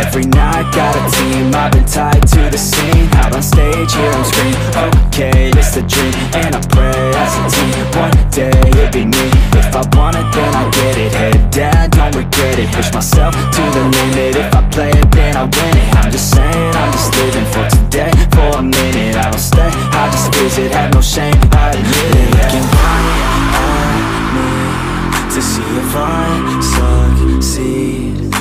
Every night, got a team. I've been tied to the scene. Out on stage, here I'm screaming Okay, it's a dream. And I pray as a team One day, it'll be me. If I want it, then I get it. Head down, don't regret it. Push myself to the limit. If I play it, then I win it. I'm just saying, I'm just living for today. For a minute, I don't stay. I just visit, have no shame, I admit it. Looking right at me To see if I succeed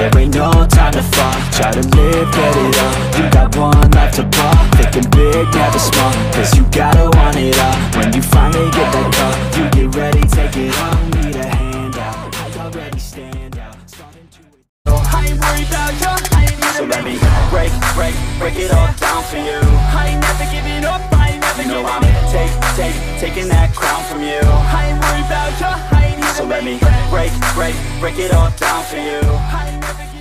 there ain't no time to fall Try to live, get it up, you got one life to pop Thinking big, never small, cause you gotta want it all When you finally get that call, you get ready, take it all Need a hand out, I already stand out. I ain't worried about ya, I ain't So let me break, break, break it all down for you. I ain't never giving up, I ain't never You know giving I'm take, take, taking that crown from you. I ain't worried about ya, let me. Break, break, break it all down for you